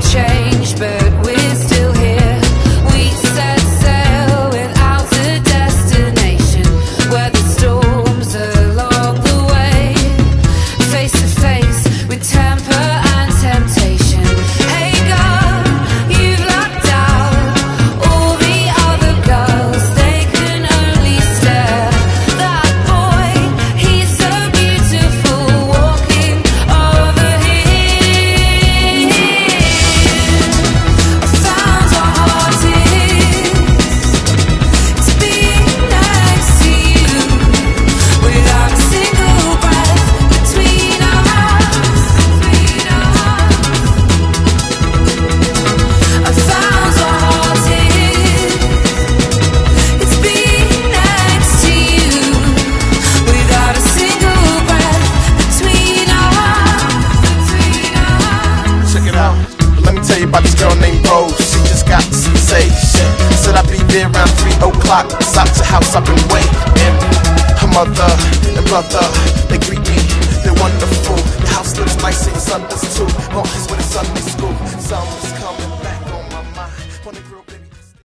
change. tell you about this girl named Rose. She just got sensation. Said I'd be there around 3 o'clock. Stop to house I've been waiting. her mother and brother, they greet me. They're wonderful. The house looks nice and the sun does too. On